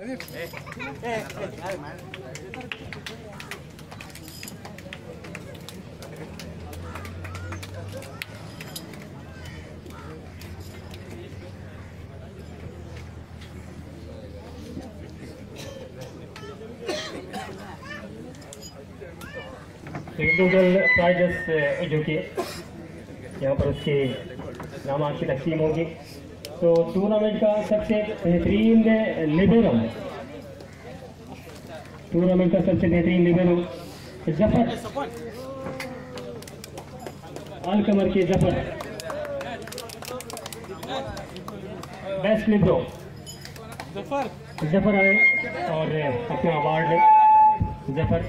Individual prices जो कि यहाँ पर उसके नाम की तकसीम होगी। तो टूर्नामेंट का सबसे बेहतरीन लिबेरो टूर्नामेंट का सबसे बेहतरीन लिबेरो ज़फ़र। अल कमर के Zafar. Best libero Zafar. Zafar आए और अपना अवार्ड ले। ज़फ़र।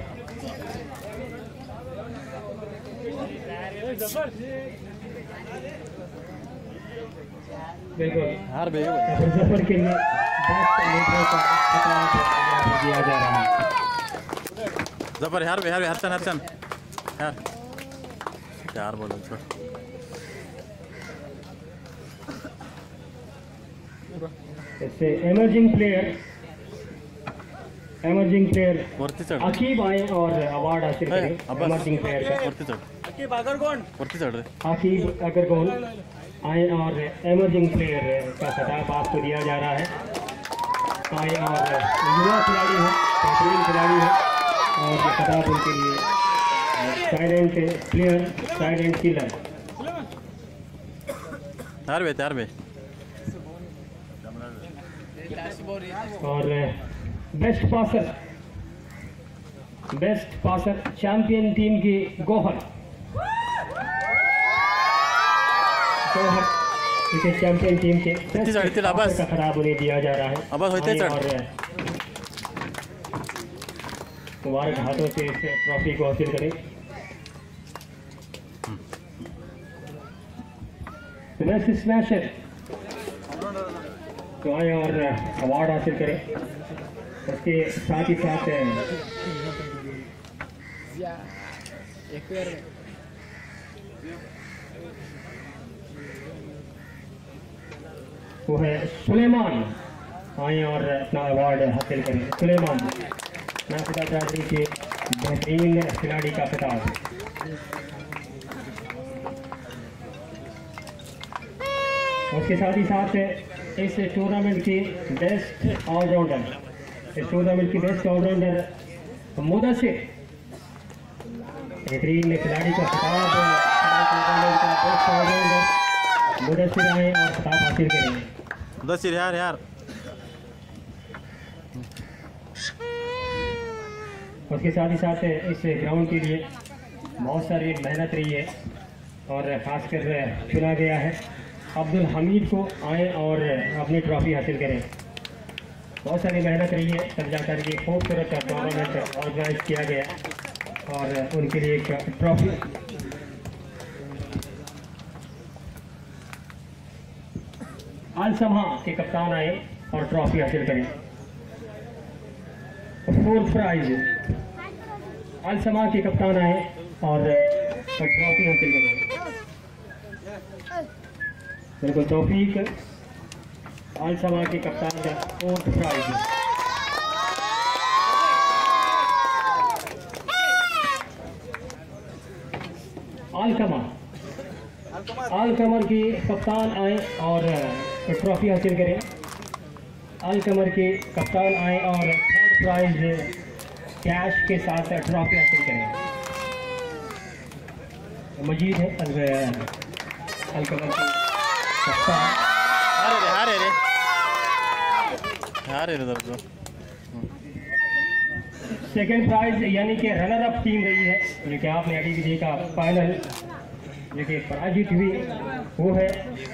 ज़फ़र। बिल्कुल हार बे ज़फ़र के लिए दिया जा रहा है। बे यार बे हरचन हरचन यार यार बोलो छोड़। इससे emerging player emerging player Aqib आए और अवार्ड हासिल करें एमर्जिंग प्लेयर का। चढ वरती आए और एमर्जिंग प्लेयर का खिताब आपको दिया जा रहा है। आए और युवा खिलाड़ी हैं बेहतरीन खिलाड़ी हैं और ये खिताब उनके लिए साइलेंट प्लेयर साइलेंट किलर यार बे यार बे और best passer best passer champion team की गोहर इसे चैंपियन टीम के खराब उन्हें दिया जा रहा है। मुबारक हाथों से इस ट्रॉफी को हासिल करें। स्मैशर तो आए और अवार्ड हासिल करें। उसके साथ ही साथ वो है सुलेमान। आए और अपना अवार्ड हासिल करें। सुलेमान नाफिदा चौधरी के बेहतरीन खिलाड़ी का खिताब। उसके साथ ही साथ इस टूर्नामेंट की बेस्ट ऑलराउंडर इस टूर्नामेंट की बेस्ट ऑलराउंडर मुदसिर बेहतरीन खिलाड़ी का खिताब। बेस्ट ऑलराउंडर मुदसिर आए और खिताब हासिल करेंगे। यार यार उसके साथ ही साथ इस ग्राउंड के लिए बहुत सारी मेहनत रही है और खासकर चुना गया है। अब्दुल हमीद को आए और अपनी ट्रॉफी हासिल करें। बहुत सारी मेहनत रही है तब जाकर के खूबसूरत टूर्नामेंट ऑर्गेनाइज किया गया और उनके लिए एक ट्रॉफी आल समा के कप्तान आए और ट्रॉफी हासिल करें। फोर्थ प्राइज अल समा के कप्तान आए और ट्रॉफी हासिल करें। बिल्कुल, तौफीक। अल समा के कप्तान का फोर्थ प्राइज आल कमा आल कमर की कप्तान आए और ट्रॉफी हासिल करें। अल कमर के कप्तान आए और थर्ड प्राइज कैश के साथ ट्रॉफी हासिल करें। मजीद है अल अल कमर के कप्तान। हारे रे हारे रे। हारे रे सेकंड प्राइज यानी कि रनर अप टीम रही है। जो कि आपने अभी भी देखा फाइनल जो पराजित हुई। वो है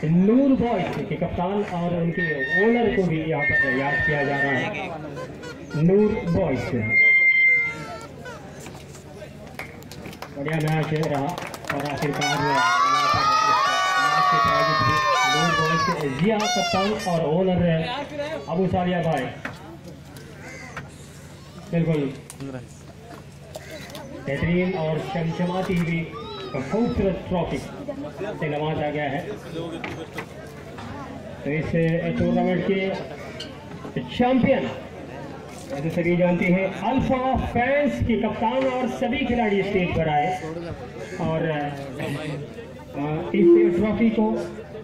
नूर बॉयज़ के कप्तान और उनके ओनर को भी यहाँ पर याद किया जा रहा है। नूर बॉयज़ बढ़िया मैच रहा और आखिरकार नूर बॉयज़ जिया कप्तान और ओनर है अबू सालिया भाई। बिल्कुल। बेहतरीन और चमचमाती हुई खूबसूरत ट्रॉफी से नवाजा गया है। तो इस टूर्नामेंट के चैंपियन जैसे सभी जानते हैं अल्फ़ा फैंस के कप्तान और सभी खिलाड़ी स्टेज पर आए। और इस ट्रॉफी को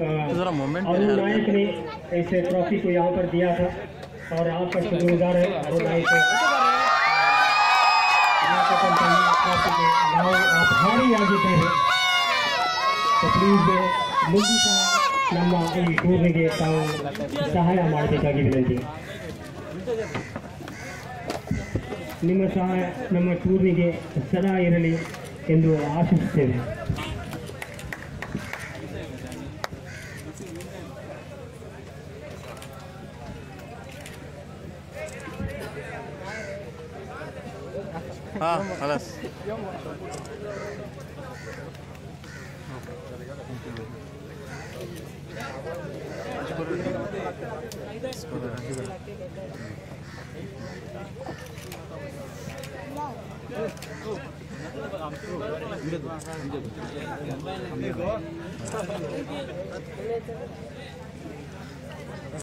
अरुण नायक ने इस ट्रॉफी को यहाँ पर दिया था। और आपका शुक्रगुजार है अरुण नायक को यहाँ पर कंपनी ट्रॉफी के ನಾವು ಆಭಾರಿಯಾಗಿದ್ದೇವೆ ಸೊ ಪ್ಲೀಸ್ ಮುಂದೆ ಸಹ ನಮ್ಮ ಈ ಟೂರ್ನಿಗೆ ತಾವು ಸಹಾಯ ಮಾಡಬೇಕಾಗಿ ವಿನಂತಿ ನಿಮ್ಮ ಸಹಾಯ ನಮ್ಮ ಟೂರ್ನಿಗೆ ಸದಾ ಇರಲಿ ಎಂದು ಆಶಿಸುತ್ತೇವೆ 아, 알았어.